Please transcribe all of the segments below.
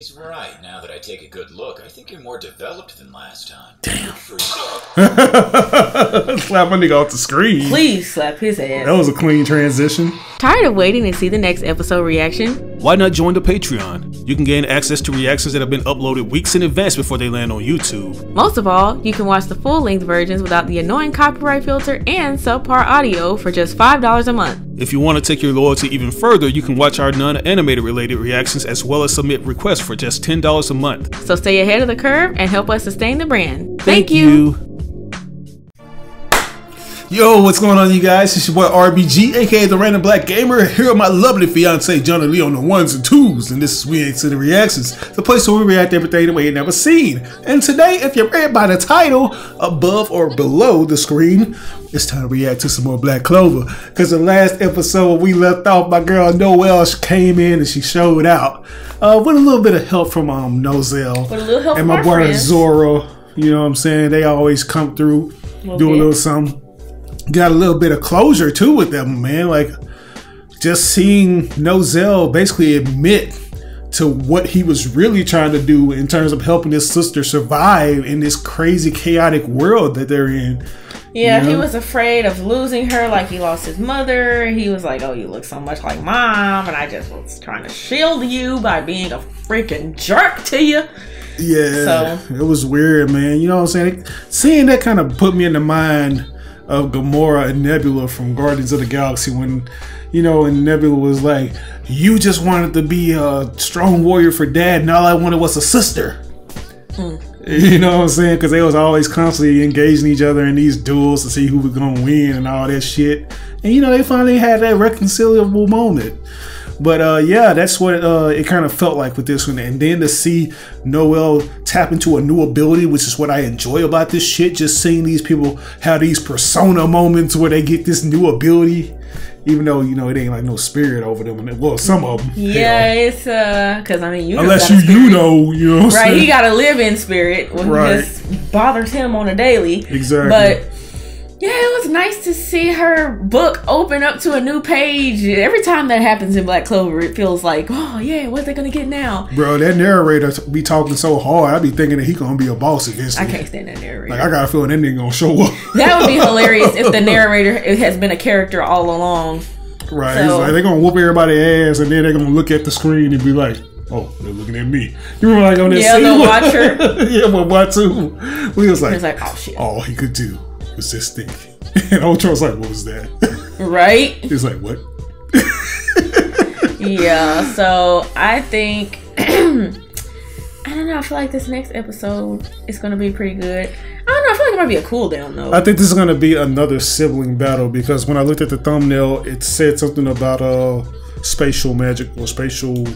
He's right. Now that I take a good look, I think you're more developed than last time. Damn. Slap my nigga off the screen. Please slap his ass. That was a clean transition. Tired of waiting to see the next episode reaction? Why not join the Patreon? You can gain access to reactions that have been uploaded weeks in advance before they land on YouTube. Most of all, you can watch the full length versions without the annoying copyright filter and subpar audio for just $5 a month. If you want to take your loyalty even further, you can watch our non animated related reactions as well as submit requests for just $10 a month. So stay ahead of the curve and help us sustain the brand. Yo, what's going on, you guys? It's your boy RBG, aka the Random Black Gamer, here with my lovely fiance, Johnnie Lee, on the ones and twos. And this is We Ain't Seen It Reactions, the place where we react to everything that we ain't never seen. And today, if you read by the title, above or below the screen, it's time to react to some more Black Clover. Because the last episode we left off, my girl Noelle came in and she showed out. Uh, with a little bit of help from um Nozel. With a little help and my boy friends. Zora. You know what I'm saying? They always come through, do a little something got a little bit of closure too with them, man. Like just seeing Nozel basically admit to what he was really trying to do in terms of helping his sister survive in this crazy chaotic world that they're in. Yeah, he was afraid of losing her like he lost his mother. He was like, Oh, you look so much like mom. And I just was trying to shield you by being a freaking jerk to you. Yeah, So- it was weird, man. You know what I'm saying? Seeing that kind of put me in the mind of Gamora and Nebula from Guardians of the Galaxy when, you know, and Nebula was like, "You just wanted to be a strong warrior for Dad, and all I wanted was a sister." You know what I'm saying? Because they was always constantly engaging each other in these duels to see who was gonna win and all that shit. And you know, they finally had that reconcilable moment. But uh, yeah, that's what uh, it kind of felt like with this one. And then to see Noelle tap into a new ability, which is what I enjoy about this shit, just seeing these people have these persona moments where they get this new ability, even though you know it ain't like no spirit over them. Well, some of them, Yeah, it's uh, cause I mean, you unless you you know, you know, right? saying? He got to live in spirit, which Right. just bothers him on a daily. Exactly. But yeah, it was nice to see her book open up to a new page. Every time that happens in Black Clover, it feels like, oh yeah, what they gonna get now? Bro, that narrator be talking so hard. I be thinking that he gonna be a boss against me. I can't stand that narrator. Like I got a feeling that nigga gonna show up. that would be hilarious if the narrator has been a character all along. right? So- like they're gonna whoop everybody's ass, and then they're gonna look at the screen and be like, "Oh, they're looking at me." You remember like on that Yeah, scene? the with- watcher. yeah, but Watcher. We was like, It's like, oh shit, all he could do was this thing, and Ultron was like, "What was that?" right? He's like, "What?" Yeah, so I think I don't know. I feel like this next episode is gonna be pretty good. I don't know. I feel like it might be a cool down though. I think this is gonna be another sibling battle because when I looked at the thumbnail, it said something about uh spatial magic or spatial.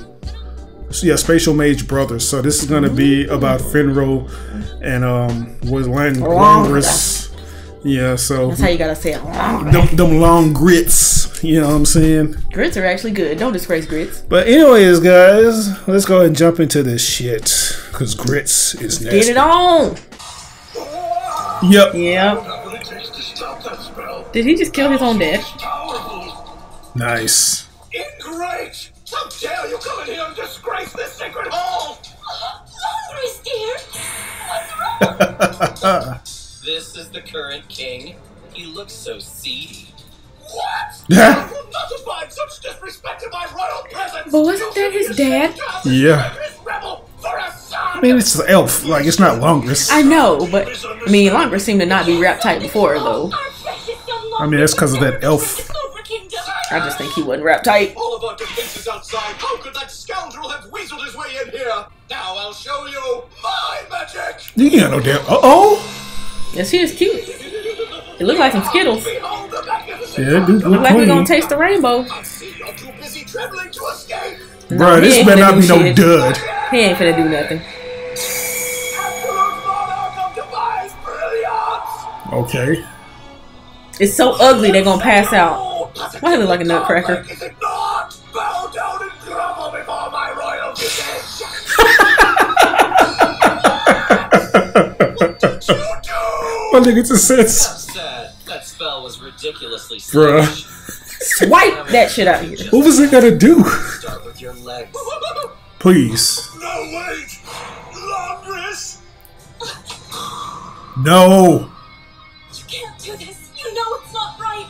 Yeah, spatial mage brothers. So this is gonna be about Finral and um was Lang Langris. Yeah, so That's how you gotta say it. them, them long grits. You know what I'm saying? Grits are actually good. Don't disgrace grits. But anyways, guys, let's go ahead and jump into this shit because grits is next. Get it on. Yep. Yep. Did he just kill his own dad? Nice. Ingrate! How dare you come in here and disgrace this sacred hall! Langris, dear! This is the current king. He looks so seedy. What? Yeah. I will not abide such disrespect to my royal presence! But wasn't that his dad? Yeah. This rebel for a son! I mean, it's an elf. Like it's not Langris. I know, but I mean, Longer seemed to not be wrapped tight before though. Our precious young I mean, that's because of that elf. I just think he wasn't wrapped tight. All of our defenses outside. How could that scoundrel have weaseled his way in here? Now I'll show you my magic! You ain't got no damn. Uh oh. Yes, he is cute. It looked like some Skittles. Behold the magnificent Yeah, dude, Look look like we're gonna taste the rainbow. I see you're too busy trembling to escape! Bro, he this better not be no shit. dud. He ain't finna do nothing. Absolute monarch of divine brilliance! Okay. It's so ugly they're gonna pass out. Why he look like a nutcracker? My nigga just said, s- Sad. That spell was ridiculously Bruh. Swipe that shit out of here. what was it gonna do? Start with your legs. Please. No, wait! Langris! No, You can't do this. You know it's not right.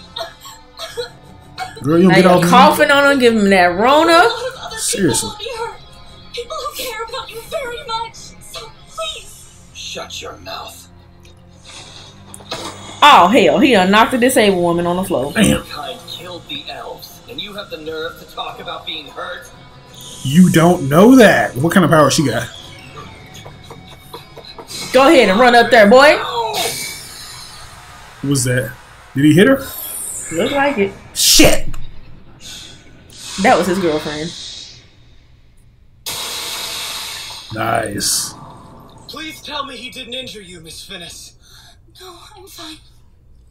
girl, you Now get all you're coughing on him, give him that Rona. lot of other Seriously. people will be hurt. People who care about you very much. So please. Shut your mouth. Oh hell, he done knocked a disabled woman on the floor. Damn, Kind killed the elves, and you have the nerve to talk about being hurt? you don't know that. What kind of power she got? Go ahead and run up there, boy. What was that? Did he hit her? Look like it. Shit. That was his girlfriend. Nice. Please tell me he didn't injure you, Miss Finesse. No, I'm fine.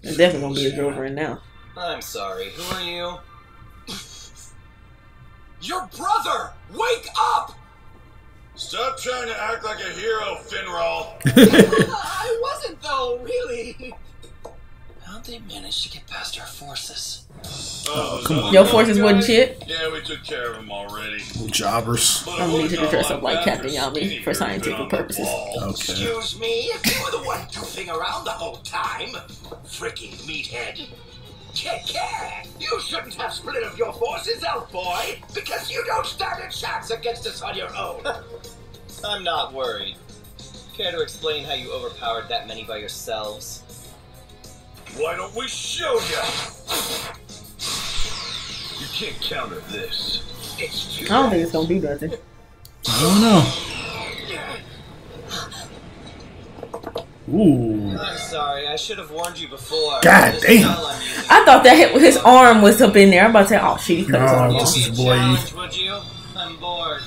It's definitely gonna be his girlfriend now. I'm sorry. Who are you? Your brother! Wake up! Stop trying to act like a hero, Finral. I wasn't, though, really. How'd they manage to get past our forces? Oh, come on. Your forces wouldn't shit. Yeah, we took care of them already. Jobbers. I'm it gonna need you to dress up like Captain Yami for scientific purposes. Okay. Excuse me? You were the one goofing around the whole time. Freaking meathead. Take care! You shouldn't have split up your forces, elf boy, because you don't stand a chance against us on your own. I'm not worried. Care to explain how you overpowered that many by yourselves? Why don't we show you? You can't counter this. It's too I don't think it's gonna do nothing. I don't know. Ooh. I'm sorry, I should have warned you before. God This damn. I'm using- I thought that hit, his arm was up in there. I'm about to say, oh shit, he cut his Oh, arm off. this me is a Blade. challenge, would you? I'm bored.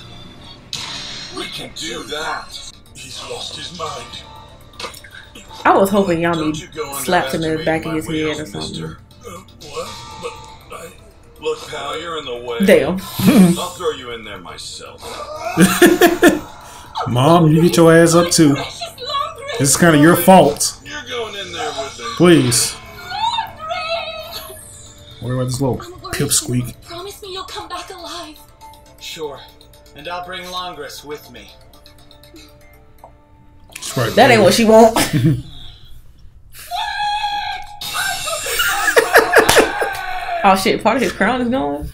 We can do that. He's lost his mind. I was hoping Yami slapped him in the back of his head or something. Uh, what? But I... Look, pal, you're in the way. Damn. I'll throw you in there myself. Mom, you get your ass up too. Precious This is kind of your fault. You're going in there with me. Please. Langris. Worry about this little I'm worried. pipsqueak. Promise me you'll come back alive. Sure. And I'll bring Langris with me. Right That ain't what she want. oh shit, part of his crown is gone.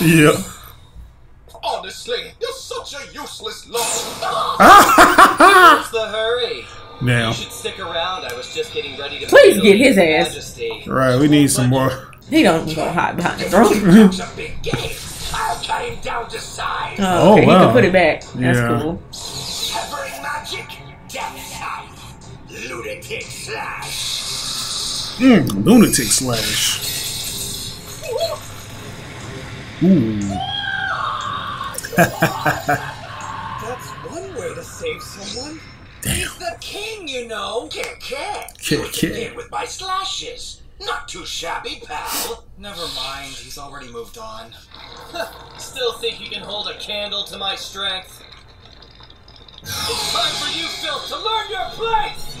Yeah. Honestly, you're such a useless lot. What's the hurry? Now. You should stick around. I was just getting ready to Please battle get his His ass. Majesty. Right, we need some more. He don't go hide behind the throne. It's a big game. I'll cut him down to size. Oh, okay, Oh, he wow. can put it back. That's Yeah. cool. Severing magic. Death sight. Lunatic slash. Mm, lunatic slash. Ooh. That's one way to save someone. He's the king, you know. Kick, kick. Kick, kick. Hit with my slashes. Not too shabby, pal. Never mind. He's already moved on. Still think you can hold a candle to my strength? It's time for you, Phil, to learn your place!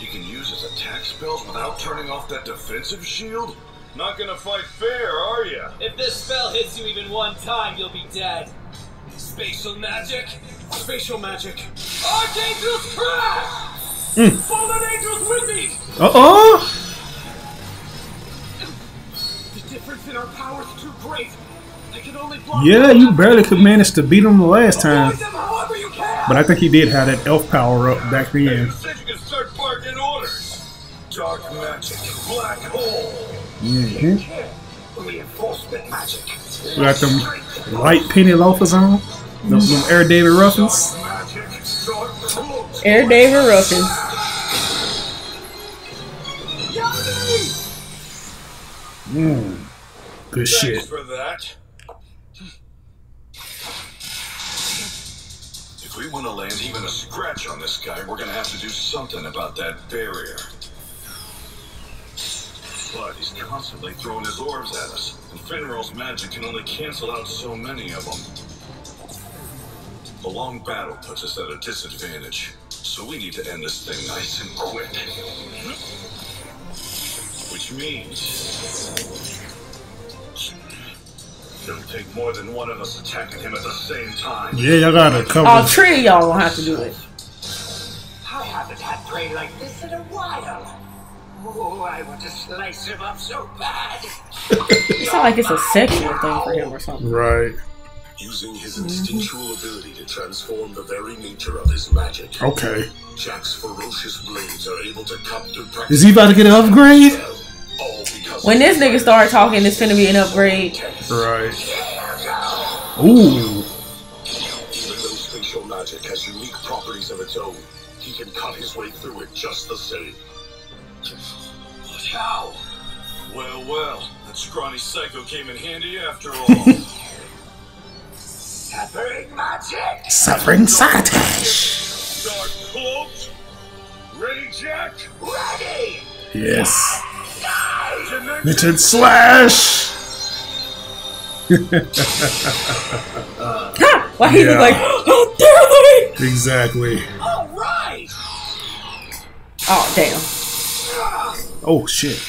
You can use his attack spells without turning off that defensive shield? Not gonna fight fair, are ya? If this spell hits you even one time, you'll be dead. Spatial magic? Spatial magic. Archangel's crash! Fallen angels with me! Uh oh. The difference in our powers is too great. I can only block Yeah, you barely could manage to beat him the last time. Avoid them however you can! But I think he did have that elf power up back then. You said you could start barking orders. Dark magic, black hole. Mm-hmm. We got them white penny loafers on. Them, them Air David Ruffins. Magic, dark cloaks. Air David Ruffins. Mm. Good Thanks shit. for that. If we want to land even a scratch on this guy, we're gonna have to do something about that barrier. But he's constantly throwing his orbs at us, and Finral's magic can only cancel out so many of them. A long battle puts us at a disadvantage, so we need to end this thing nice and quick. Which means It'll take more than one of us attacking him at the same time. Yeah, y'all gotta cover. All three of y'all gonna have to do it. I haven't had prey like this in a while. Oh, I want to slice him up so bad. It sounds like it's a sexual thing for him or something. right. Using his instinctual ability to transform the very nature of his magic, Okay. Jack's ferocious blades are able to cut through Is he about to get an upgrade? When this nigga start talking, it's gonna be an upgrade. Right. Ooh. Even though spatial magic has unique properties of its own, he can cut his way through it just the same. But how? Well, well, that scrawny psycho came in handy after all. Severing magic. Suffering succotash. Start cloaked. Ready, Jack? Ready. Yes. Dimension Richard Slash. Ha! Why he was Yeah. like, how dare they? Exactly. All right. Oh damn. Oh shit.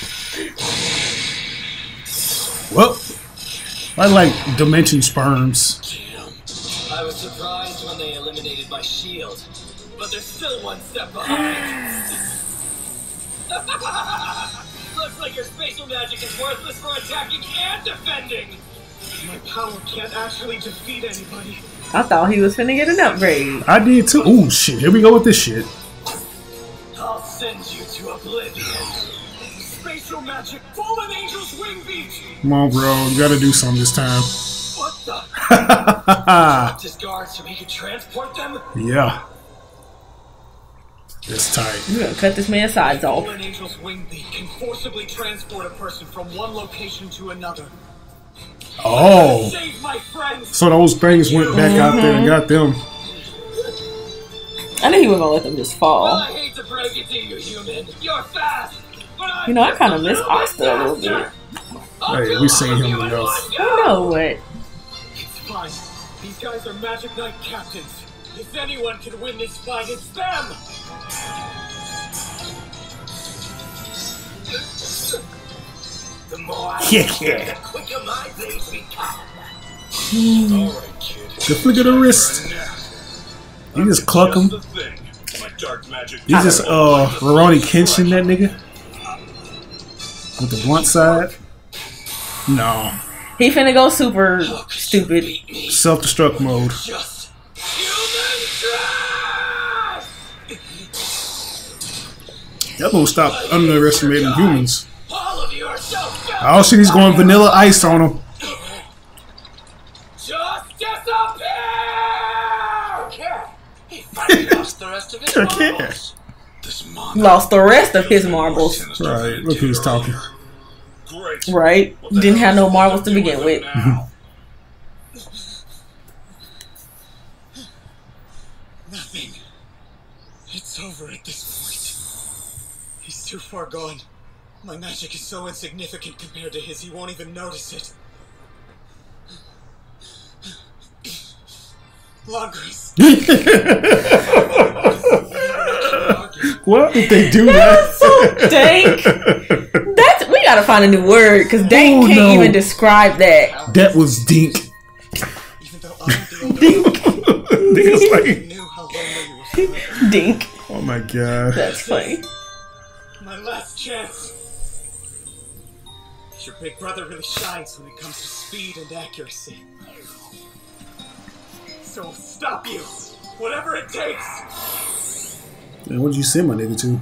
Well, I like dimension sperms. I was surprised when they eliminated my shield, but they're still one step behind. Looks like your spatial magic is worthless for attacking and defending. My power can't actually defeat anybody. I thought he was finna get an upgrade. I did too. Oh shit. Here we go with this shit. I'll send you to oblivion. Spatial magic, fallen angel's wing beat. Come on, bro. You gotta do something this time. What the? yeah. His guards so he can transport them. It's tight. You gonna cut this man's sides off. Fallen Angel's wing beat can forcibly transport a person from one location to another. Oh. Save my friends! So those things went back out there and mm-hmm. got them. I knew he was gonna let them just fall. I hate to break it to you, human. You're fast! But I'm You know, I kinda miss so Asta a little bit. Hey, we seen him enough. one You know what? It's fine. These guys are Magic Knight captains. If anyone can win this fight, it's them! The more I Yeah, the quicker my blades become. Alright, kid. The flick of the wrist. You just cluck him. Just the thing. My dark magic. You just uh Rurouni Kenshin that nigga with the blunt side. No, He finna go super stupid. self destruct mode. Just human trash! That will stop underestimating humans. All of you are! Oh shit, he's going vanilla ice on him. Just disappear! He finally lost the rest of his Lost the rest of his marbles. Right, look who's talking. Right? What the Didn't have no marbles to begin with. Nothing. It's over at this point. He's too far gone. My magic is so insignificant compared to his, he won't even notice it. Langris. What did they do that? So dank. That's we gotta find a new word because dank Oh, can't no. even describe that. That was dink. Even though I'm the only one Niggas who like, knew how lonely you were feeling. Dink. oh my god. That's funny. My last chance. Your big brother really shines when it comes to speed and accuracy. So I'll stop you, whatever it takes. Man, what did you send my nigga to?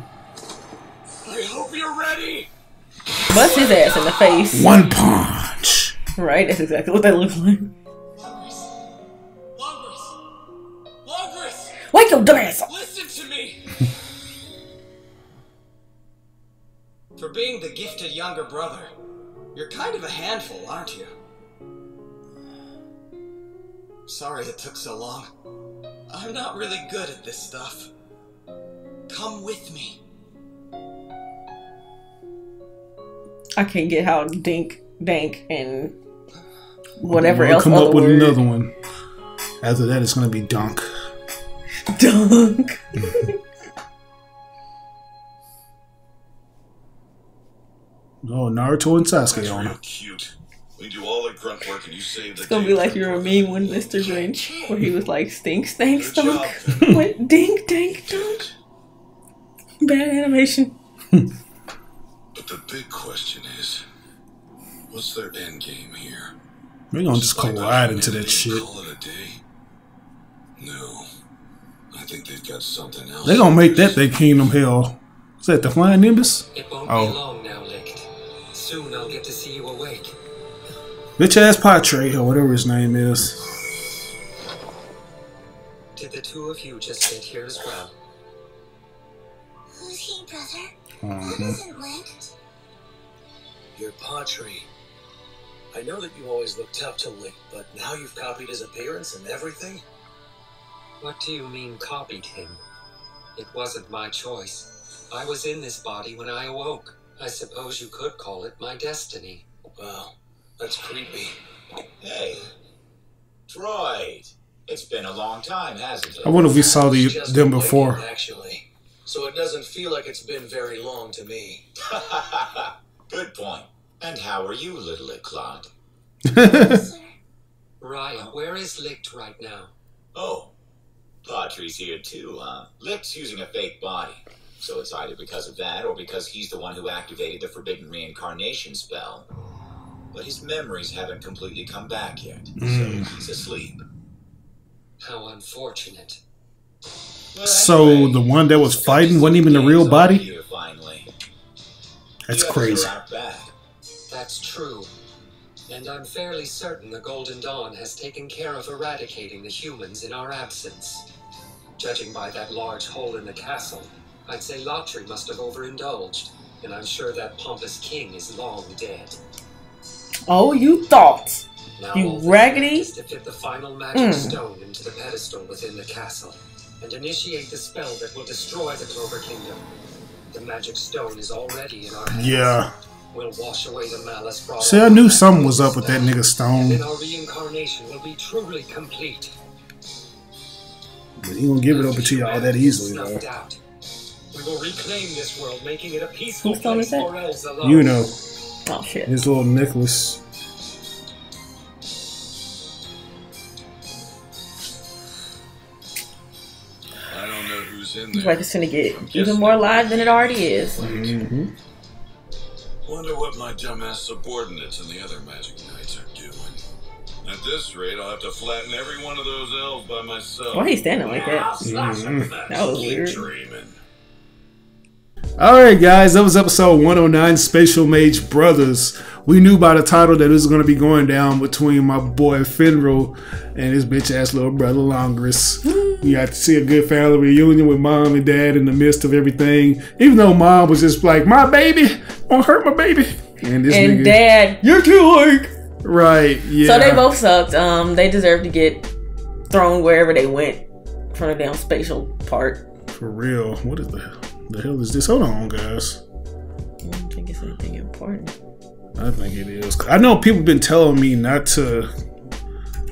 I hope you're ready. Bust his ass in the face. One punch. Right? That's exactly what that looks like. Wake your dumb ass up. Listen to me! For being the gifted younger brother, you're kind of a handful, aren't you? Sorry it took so long. I'm not really good at this stuff. Come with me. I can't get how dink, dank, and whatever We'll else. come up with word. another one. After that, it's gonna be dunk. Dunk. Oh, Naruto and Sasuke on it. cute. We do all the grunt work and you save the It's gonna be like you your meme when Mr. Grinch, where he was like, stink, stank, Good job. stunk. Went dink, dank, dunk. Bad animation. But the big question is, what's their end game here? We're gonna just Wipe out collide into that shit. Call it a day? No. I think they've got something else. They gonna make that their kingdom hell. Is that the flying nimbus? It won't Oh. be long now, Licht. Soon I'll get to see you awake. Bitch ass Patry or whatever his name is. Did the two of you just get here as well? Who's he, brother? Uh-huh. That isn't Licht. Your Patry. I know that you always looked up to Licht, but now you've copied his appearance and everything? What do you mean copied him? It wasn't my choice. I was in this body when I awoke. I suppose you could call it my destiny. Wow, that's creepy. Hey, Droid. It's been a long time, hasn't it? I wonder if we saw the, them before. actually. So it doesn't feel like it's been very long to me. Good point. And how are you, little Claude? Sir. Raya, where is Licht right now? Oh, Patry's here too, huh? Licht's using a fake body. So it's either because of that or because he's the one who activated the forbidden reincarnation spell. But his memories haven't completely come back yet, so hmm. he's asleep. How unfortunate. Well, So anyway, the one that was it's good to fighting wasn't even the real body? That's crazy. to rock back. That's true. And I'm fairly certain the Golden Dawn has taken care of eradicating the humans in our absence. Judging by that large hole in the castle, I'd say Lotry must have overindulged, and I'm sure that pompous king is long dead. Oh, you thought. Now You all raggedy- left to fit the final magic Mm. stone into the pedestal within the castle, and initiate the spell that will destroy the Clover Kingdom. The magic stone is already in our hands. Yeah. We'll wash away the malice brought See, I knew something was up with that spell, nigga And Stone. then our reincarnation will be truly complete. But he gonna give it over to y'all that easily, Snuffed though. out. We will reclaim this world, making it a peaceful Whose stone place is that? for elves alone. You know, Oh shit. his little necklace. Don't know who's in there. like it's gonna get even more live than it already is. Mm-hmm. Wonder what my dumbass subordinates and the other magic knights are doing. At this rate, I'll have to flatten every one of those elves by myself. Why are you standing like that? Mhm. That was weird. dreaming. Alright, guys, that was episode 109 Spatial Mage Brothers. We knew by the title that it was going to be going down between my boy Finral and his bitch ass little brother Langris. We got to see a good family reunion with mom and dad in the midst of everything. Even though mom was just like, my baby, won't hurt my baby. And this And nigga. dad, you're too like Right, yeah. So they both sucked. Um, they deserve to get thrown wherever they went from the damn spatial part. For real. What is the, the hell is this? Hold on, guys. I don't think it's anything important. I think it is. I know people been telling me not to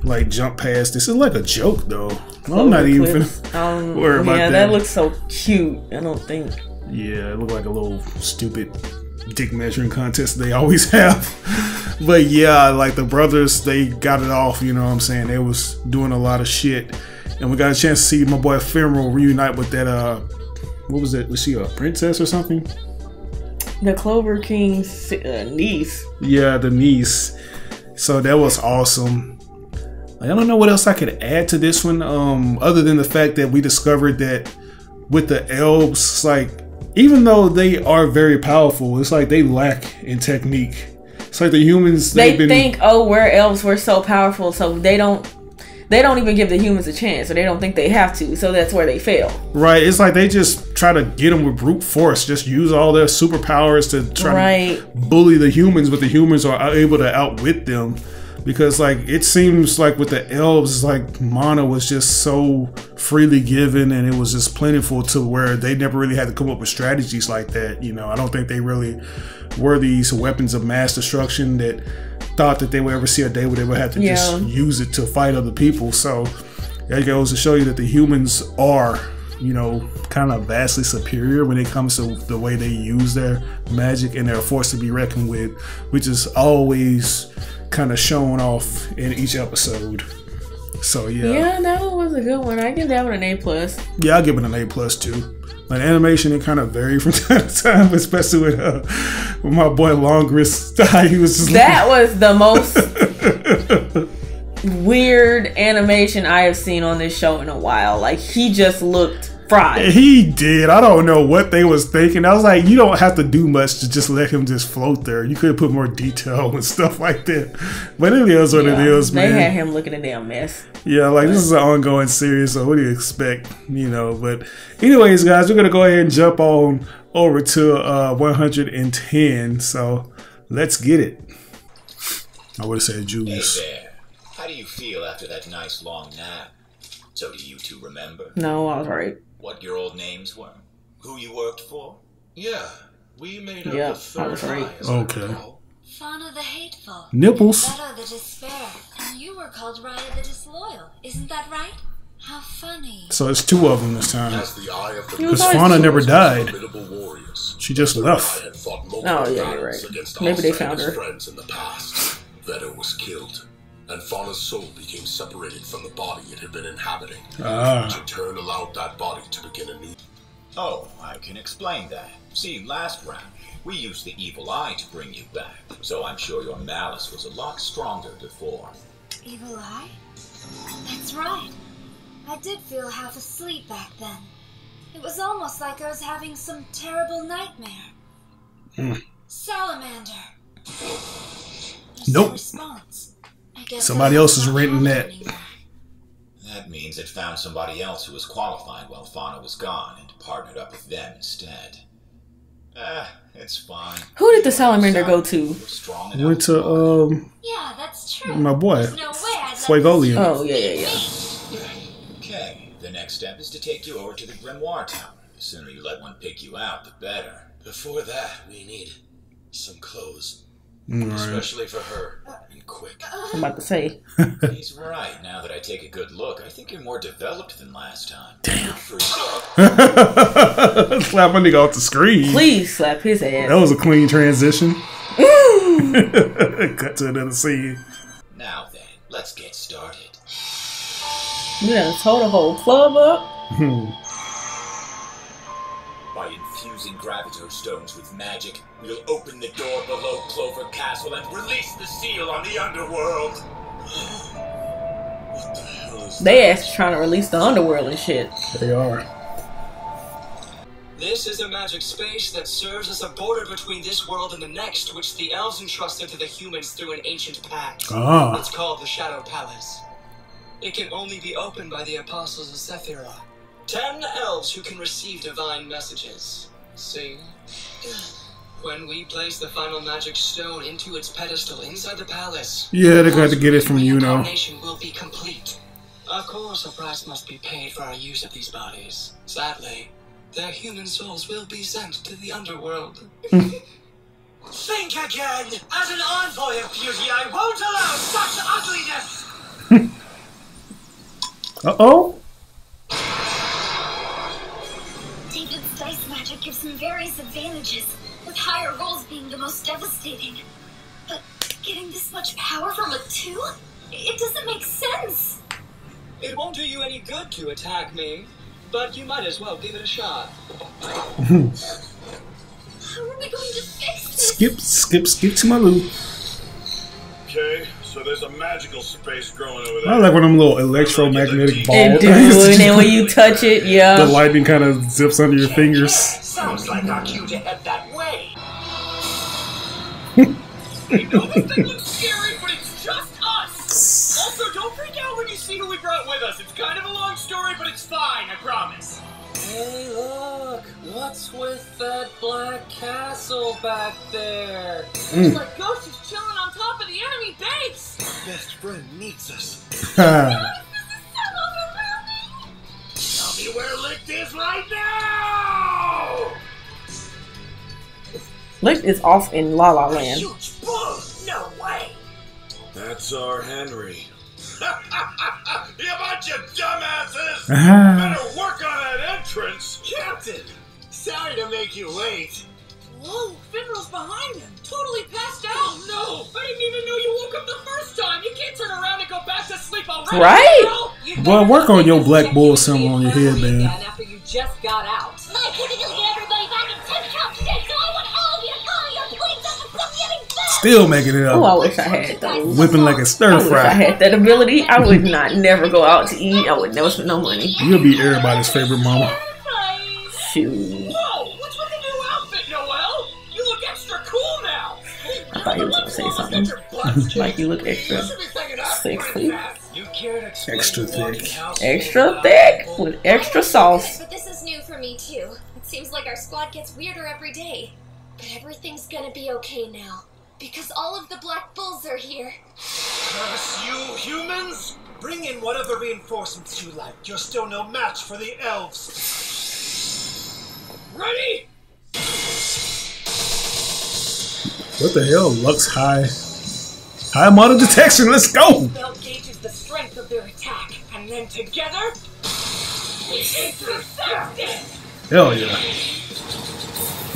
like jump past this. It's like a joke though. I'm not even. Um, worry about yeah, that. that looks so cute. I don't think. Yeah, it looked like a little stupid dick measuring contest they always have. but yeah, like the brothers, they got it off. You know what I'm saying? They was doing a lot of shit, and we got a chance to see my boy Finral reunite with that. Uh, what was it? Was she a princess or something? The Clover King's uh, niece. Yeah, the niece. So that was awesome. Like, I don't know what else I could add to this one, um, other than the fact that we discovered that with the elves, like even though they are very powerful, it's like they lack in technique. It's like the humans They been think, oh, we're elves, we're so powerful, so they don't. They don't even give the humans a chance, or they don't think they have to. So that's where they fail. right. It's like they just try to get them with brute force, just use all their superpowers to try Right. to bully the humans, but the humans are able to outwit them. Because like it seems like with the elves, like mana was just so freely given, and it was just plentiful to where they never really had to come up with strategies like that. You know, I don't think they really were these weapons of mass destruction that thought that they would ever see a day where they would have to just use it to fight other people. So that goes to show you that the humans are, you know, kind of vastly superior when it comes to the way they use their magic and they're a force to be reckoned with, which is always kind of shown off in each episode. So yeah, Yeah, that one was a good one. I give that one an A plus. yeah, I'll give it an A plus too. Like animation, it kind of varied from time to time, especially with uh, with my boy Langris. he was just That was the most weird animation I have seen on this show in a while. Like he just looked fried. He did. I don't know what they was thinking. I was like, you don't have to do much to just let him just float there. You could have put more detail and stuff like that. But it is what it Yeah, is, They man. had him looking a damn mess. Yeah, like this is an ongoing series, so what do you expect? You know, but anyways, guys, we're gonna go ahead and jump on over to uh 110. So let's get it. I would have said Hey Julius. there. How do you feel after that nice long nap? So do you two remember No, I was right. What your old names were? Who you worked for? Yeah, we made up Yeah, the third right. eye, as I Okay. Fana the hateful. Nipples. Vetto the despair. And you were called Raya the disloyal. Isn't that right? How funny. So it's two of them this time. As the eye of the He was Because always Fana never died. She just left. had Oh, yeah, you're right. Maybe they found her. friends in the past. Vetto was killed, and Fana's soul became separated from the body it had been inhabiting. Ah. To turn allowed that body to begin a new Oh, I can explain that. See, last round, we used the evil eye to bring you back. So I'm sure your malice was a lot stronger before. Evil eye? That's right. I did feel half asleep back then. It was almost like I was having some terrible nightmare. Hmm. Salamander. Nope. No response. I guess Somebody else is not renting that. it. That means it found somebody else who was qualified while Fana was gone and partnered up with them instead. Ah, it's fine. Who did the salamander go to? You're strong enough. Went to um Yeah, that's true. my boy There's no way I'd let Fuegoleon. Oh yeah, yeah, yeah. Okay, the next step is to take you over to the Grimoire Tower. The sooner you let one pick you out, the better. Before that, we need some clothes. Mm, Alright. Especially for her. And quick. I'm about to say. He's right. Now that I take a good look, I think you're more developed than last time. Damn. Slap my nigga off the screen. Please slap his ass. That was a clean transition. Cut to another scene. now then, let's get started. You done tore the whole club up. Hmm. By infusing gravito stones with magic, we'll open the door below Clover Castle and release the seal on the underworld. What the hell is They ass trying to release the underworld and shit. They are. This is a magic space that serves as a border between this world and the next, which the elves entrusted to the humans through an ancient pact. Ah. It's called the Shadow Palace. It can only be opened by the Apostles of Sephira. Ten elves who can receive divine messages. See? When we place the final magic stone into its pedestal inside the palace, Yeah, they're going to get it from you now. Reincarnation will be complete. Of course, a price must be paid for our use of these bodies. Sadly, their human souls will be sent to the underworld. Think again! As an envoy of beauty, I won't allow such ugliness! Uh oh. David's dice magic gives him various advantages, with higher rolls being the most devastating. But getting this much power from a two? It doesn't make sense. It won't do you any good to attack me, but you might as well give it a shot. How are we going to fix this? Skip, skip, skip to my loot. Okay, so there's a magical space growing over there. I there. like one of them little electromagnetic It balls. do, and when you touch it, yeah. the lightning kind of zips under your fingers. Sounds like our cue I know this thing looks scary, but it's just us! Also, don't freak out when you see who we brought with us. It's kind of a long story, but it's fine, I promise. Hey, look! What's with that black castle back there? Hmm. Looks like Ghost is chilling on top of the enemy base! Best friend needs us. Tell me where Licht is right now! Licht is off in La La Land. Huge bull! No way! That's our Henry. you bunch of dumbasses! Better work on that entrance! Captain! Sorry to make you wait. Whoa, Finral's behind him. Totally passed out. Oh, no, I didn't even know you woke up the first time. You can't turn around and go back to sleep already. Right? girl. Boy, work on your black bull symbol on your headband. after you just got out. My typical get everybody Still making it up. Oh, I wish I had those. Whipping like a I stir wish I fry. had that ability. I would not never go out to eat. I would never spend no money. You'll be everybody's favorite mama. Shoot. Whoa, what's with the new outfit, Noelle? You look extra cool now. I thought he was gonna say something. like you look extra sexy. You care to explain Extra thick. Extra thick with extra sauce. But this is new for me too. It seems like our squad gets weirder every day. But everything's gonna be okay now. Because all of the Black Bulls are here. Curse you, humans! Bring in whatever reinforcements you like. You're still no match for the elves. Ready? What the hell? Lux high. High model detection. Let's go. Spell gauges the strength of their attack, and then together, we intercept it! Hell yeah.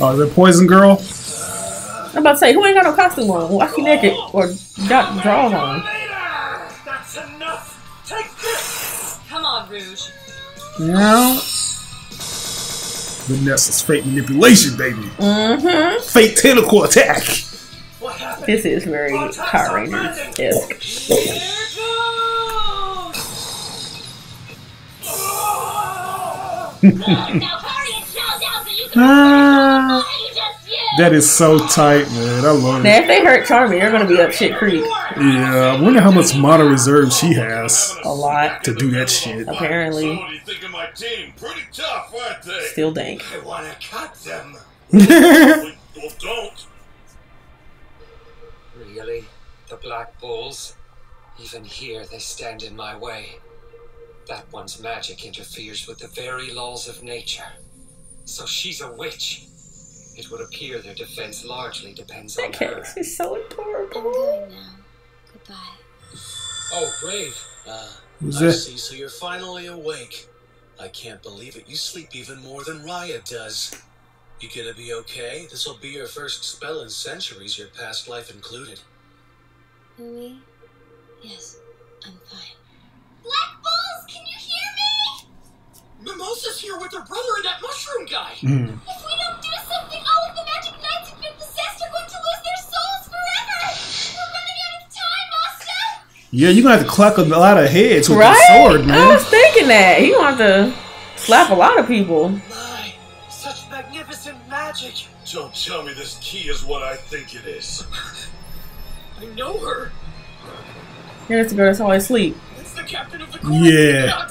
Oh, the poison girl. I'm about to say, who ain't got no costume on? Why she naked or got drawers on? That's enough! Take this! Come on, Rouge. Yeah. Vanessa's fake manipulation, baby. Mm-hmm. Fake tentacle attack. This is very Power Rangers esque. Ah, that is so tight, man. I love Now, it. if they hurt Charmy, they're gonna be up shit creek. Yeah, I wonder how much mana reserve she has A lot, to do that shit. apparently. you think of my team? Pretty tough, aren't they? Still dank. I wanna cut them. well, don't. Really? The Black Bulls? Even here, they stand in my way. That one's magic interferes with the very laws of nature. So she's a witch. It would appear their defense largely depends on her. She's so I'm adorable. going now. Goodbye. Oh, Brave. Uh, Who's I that? see, so you're finally awake. I can't believe it. You sleep even more than Raya does. You gonna be okay? This'll be your first spell in centuries, your past life included. Umi? Yes, I'm fine. Black Bulls, can you hear me? Mimosa's here with her brother and that mushroom guy. Mm. If we don't do something, all of the magic knights who've been possessed are going to lose their souls forever! We're running out of time, Master! Yeah, you're gonna have to clock a lot of heads with Right? that sword, man. I was thinking that. He want to slap a lot of people. My, such magnificent magic! Don't tell me this key is what I think it is. I know her. Yeah, that's the girl that's always asleep. It's the captain of the Yeah.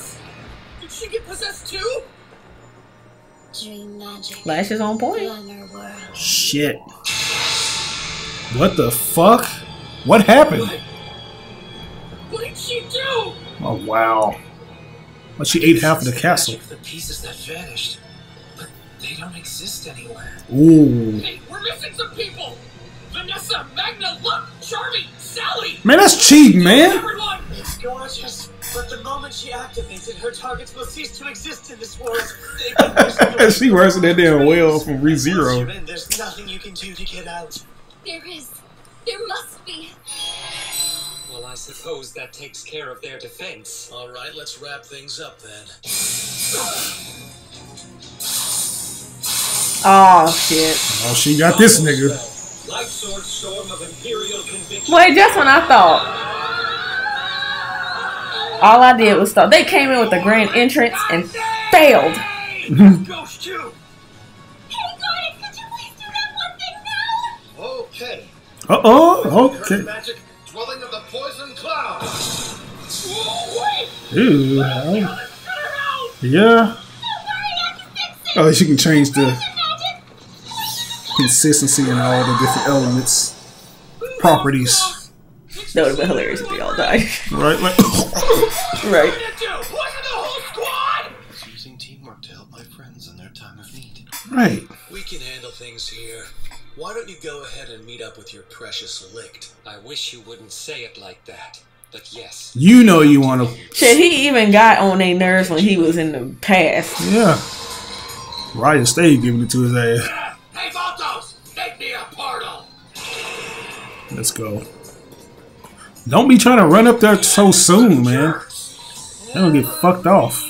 Dream magic. Lashes on point. Shit. What the fuck? What happened? What did she do? Oh wow. Well, she ate half of the castle. The pieces that vanished. But they don't exist anywhere. Ooh. Hey, we're missing some people. Vanessa, Magna, Luck, Charmy, Sally. Man, that's cheating, man. Everyone. It's gorgeous, but the moment she activates it, her targets will cease to exist in this world. They she worse than that damn whale from Once you're ReZero. in, there's nothing you can do to get out. There is. There must be. Well, I suppose that takes care of their defense. All right, let's wrap things up then. Oh shit. Oh, she got this nigga. Light sword storm of imperial conviction. Wait, that's what I thought. All I did was thought they came in with a grand entrance and failed. Ghost you! Hey, Gordon, could you please do that one thing now? Okay. Uh oh. Okay. Magic dwelling of the poison cloud. Ooh. Yeah. Oh, she can change the consistency and all the different elements, properties. That would have been hilarious if they all died. Right? Like, right. Using teamwork to help my friends in their time of need. right. We can handle things here. Why don't you go ahead and meet up with your precious Licht? I wish you wouldn't say it like that. But yes, You know you want to. Shit, he even got on their nerves when he was in the past. Yeah. Ryan stayed giving it to his ass. Hey, Valtos! Let's go. Don't be trying to run up there so soon, man. That'll get fucked off.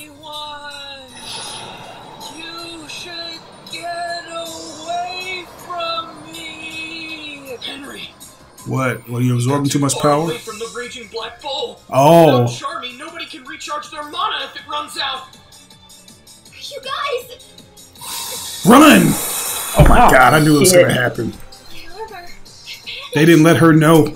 You should get away from me! Henry! What? Were you absorbing too much power? Away from the raging black bowl. Oh. Without Charmy, nobody can recharge their mana if it runs out. You guys! Run! Oh my Oh, god, I knew it was gonna happen. They didn't let her know.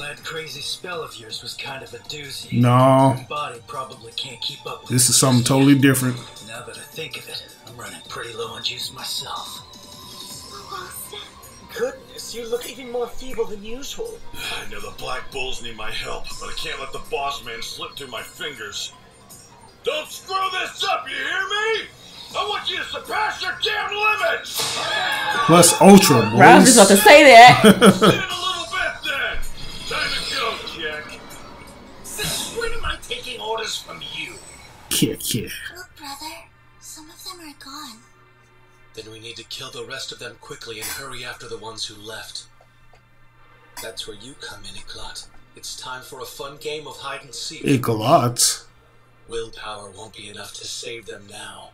That crazy spell of yours was kind of a doozy. No. My body probably can't keep up with This is something totally different. Now that I think of it, I'm running pretty low on juice myself. Goodness, you look even more feeble than usual. I know the Black Bulls need my help, but I can't let the boss man slip through my fingers. Don't screw this up, you hear me? I want you to surpass your damn limits! Plus Ultra, boys. I was just about to say that. orders from you? Yeah, yeah. look, brother. Some of them are gone. Then we need to kill the rest of them quickly and hurry after the ones who left. That's where you come in, Iglot. It's time for a fun game of hide and seek. Iglot. Willpower won't be enough to save them now.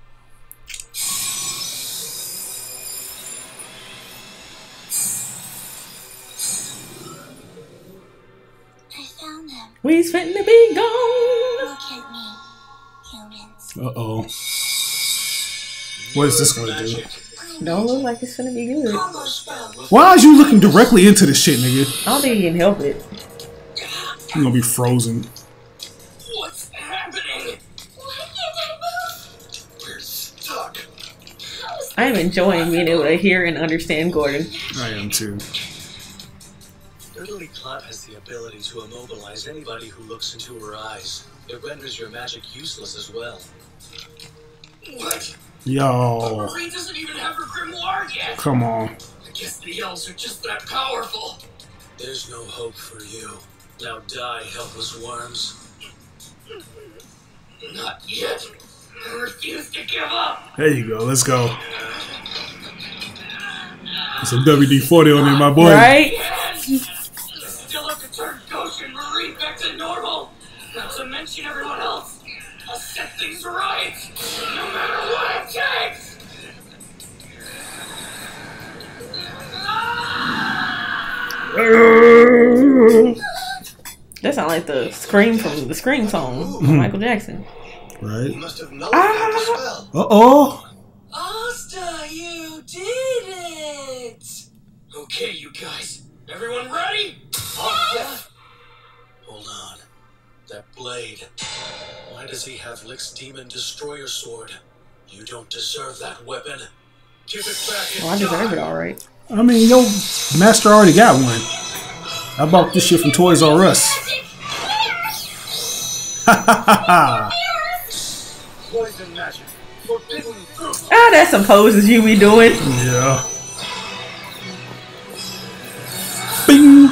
I found them. We's fitting to be gone. Uh oh. What is this gonna do? Don't look like it's gonna be good. Why is you looking directly into this shit, nigga? I don't think you can help it. You're gonna be frozen. What's happening? We're stuck. I am enjoying being able to hear and understand Gordon. I am too. Literally Clot has the ability to immobilize anybody who looks into her eyes. It renders your magic useless as well. What? Yo. Marie doesn't even have her grimoire yet! Come on. I guess the elves are just that powerful. There's no hope for you. Now die, helpless worms. Not yet. I refuse to give up. There you go. Let's go. Some WD 40 on there, my boy. Right? Still have to turn Gauche and Marie back to normal. Not to mention everyone else. I'll set things right. No matter what it takes. That sounds like the scream from the Scream song, from Michael Jackson. Right? must have nullified spell. Uh oh. Asta, you did it! Okay, you guys. Everyone ready? Hold on. That blade. Why does he have Licht's Demon Destroyer Sword? You don't deserve that weapon. Give it back Well, I deserve it alright. I mean, yo, Master already got one. I bought this shit from Toys R Us. Ha ha ha ha. Poison magic. Ah, that's some poses you be doing. Yeah. Bing.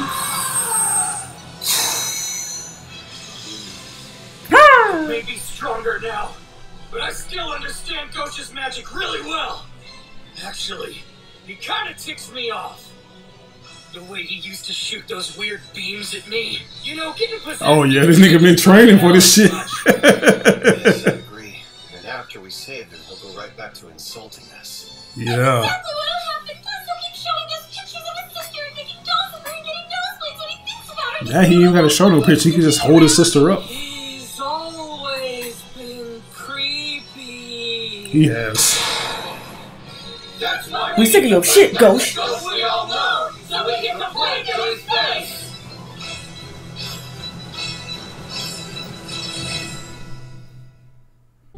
Actually, he kind of ticks me off. The way he used to shoot those weird beams at me. You know, getting possessed. Oh yeah, this nigga been training for this shit. Yes, I agree. And after we save him, he'll go right back to insulting us. yeah. Exactly what'll happen. Plus, he'll keep showing us pictures of his sister and making dolls of her and getting nosebleeds when he thinks about it. Now he ain't got to show no picture. He can just hold his sister up. He's always been creepy. He has. That's why We sick of your shit, Gauche. Gauche we all know, so we can complain to his face.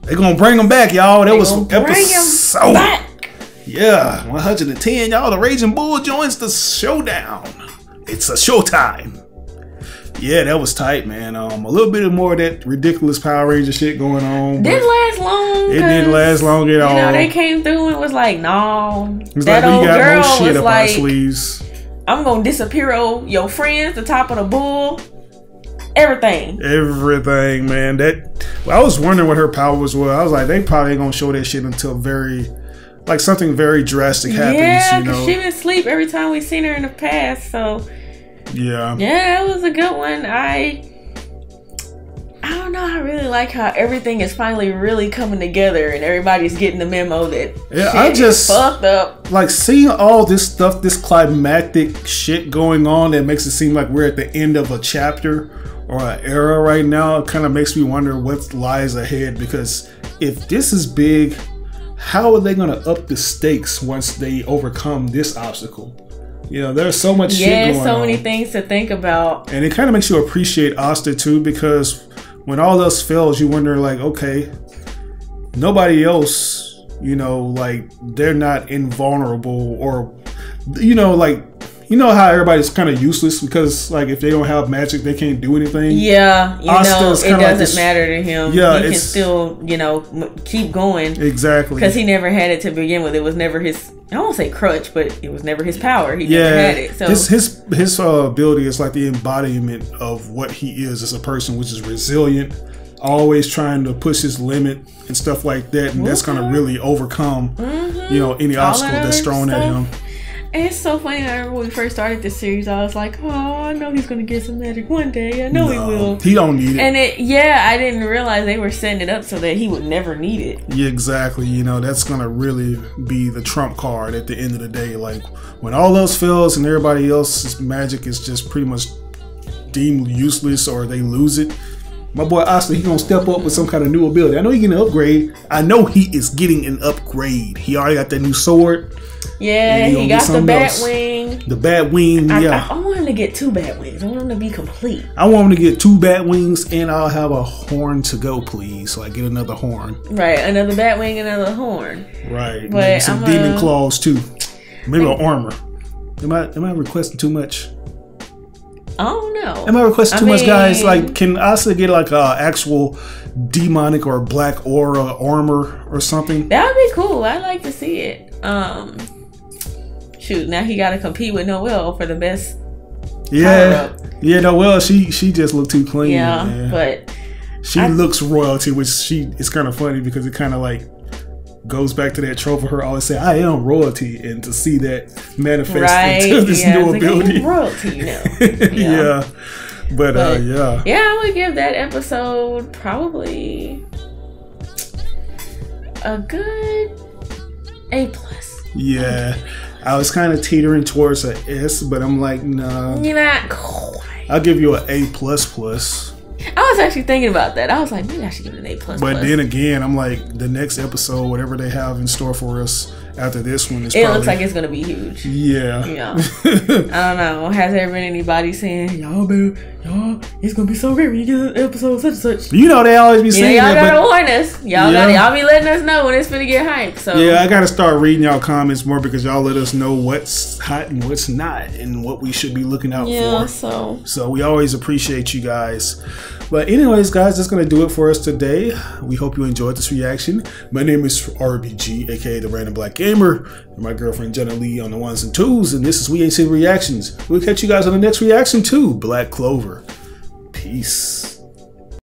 They gonna bring him back, y'all. That They was gonna bring him episode. back. Yeah, 110, y'all. The Raging Bull joins the showdown. It's a showtime. Yeah, that was tight, man. Um, a little bit more of that ridiculous Power Ranger shit going on. Didn't last long. It didn't last long at You all. know, they came through and was like, no. It's that like old got girl was like, sleeves. I'm gonna disappear on your friends, the top of the bull, everything. Everything, man. That well, I was wondering what her powers were. I was like, they probably ain't gonna show that shit until very, like something very drastic happens. yeah, you know, she been asleep every time we seen her in the past. So Yeah. Yeah, it was a good one. I I don't know. I really like how everything is finally really coming together and everybody's getting the memo that Yeah, I just fucked up. Like seeing all this stuff, this climactic shit going on that makes it seem like we're at the end of a chapter or an era right now. It kind of makes me wonder what lies ahead because if this is big, how are they going to up the stakes once they overcome this obstacle? You know, there's so much shit Yeah, so on. many things to think about. And it kind of makes you appreciate Asta too, because when all else fails, you wonder like, okay, nobody else, you know, like they're not invulnerable, or you know, like you know how everybody's kind of useless because like if they don't have magic, they can't do anything. Yeah, you Asta's know, it like doesn't this- matter to him. Yeah, he can still, you know, keep going. Exactly. Because he never had it to begin with. It was never his. I don't say crutch, but it was never his power. He yeah, never had it. So his his his uh, ability is like the embodiment of what he is as a person, which is resilient, always trying to push his limit and stuff like that, and that's going to really overcome, you know, any Mm-hmm. All obstacle that that's thrown at him. And it's so funny. I remember when we first started this series, I was like, "Oh, I know he's gonna get some magic one day. I know he will." He don't need it. And it, yeah, I didn't realize they were setting it up so that he would never need it. Yeah, exactly. You know, that's gonna really be the trump card at the end of the day. Like when all else fails and everybody else's magic is just pretty much deemed useless or they lose it. My boy Asta, he gonna step up with some kind of new ability. I know he getting an upgrade. I know he is getting an upgrade. He already got that new sword, Yeah, he he, gonna get got the bat else. wing. the bat wing. I, yeah, I, I want him to get two bat wings. I want him to be complete. I want him to get two bat wings and I'll have a horn to go, please. Like get another horn. Right, another bat wing, another horn. Right. But Maybe some I'm demon a- claws too. Maybe an armor. Am I am I requesting too much? I don't know. Am I requesting I too much, guys? Like, can Asta get like a actual demonic or black aura armor or something? That would be cool. I'd like to see it. Um, shoot, now he got to compete with Noelle for the best. Yeah, yeah. No, well, she she just looked too clean. Yeah, man. but she I- looks royalty, which she it's kind of funny because it kind of like goes back to that trope of her always say, "I am royalty," and to see that manifest right, into this yeah, new it's like, ability. royalty, you know. yeah. But, uh, But, yeah. Yeah, I would give that episode probably a good A plus. Yeah. I was kind of teetering towards a S, but I'm like, nah. You're not quite. I'll give you an A plus plus. I was actually thinking about that. I was like, maybe I should give it an A plus. But then again, I'm like, the next episode, whatever they have in store for us after this one, is it probably looks like it's gonna be huge. yeah, Yeah. I don't know. Has there been anybody saying, y'all better, y'all, it's gonna be so great when you get an episode such and such? You know, they always be saying y'all that, gotta warn us. Y'all Yeah. gotta, y'all be letting us know when it's gonna get hyped. So yeah, I gotta start reading y'all comments more because y'all let us know what's hot and what's not, and what we should be looking out for. Yeah, for. so So we always appreciate you guys. But anyways, guys, that's gonna do it for us today. We hope you enjoyed this reaction. My name is RBG, aka the Random Black Gamer, and my girlfriend Johnnie Lee on the ones and twos, and this is We Ain't Seen Reactions. We'll catch you guys on the next reaction too, Black Clover. Peace.